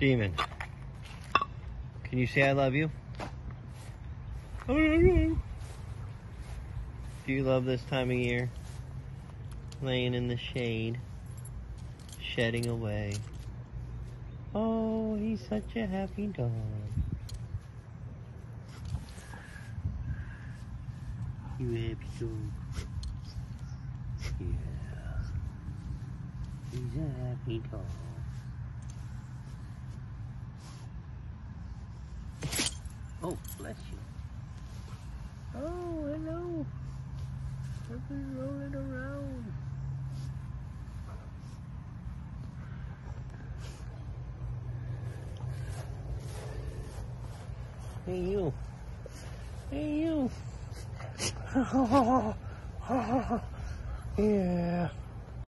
Demon. Can you say I love you? Do you love this time of year? Laying in the shade, shedding away. Oh, he's such a happy dog. You happy dog. Yeah. He's a happy dog. Oh, bless you. Oh, hello. Something's rolling around. Hey, you. Hey, you. yeah.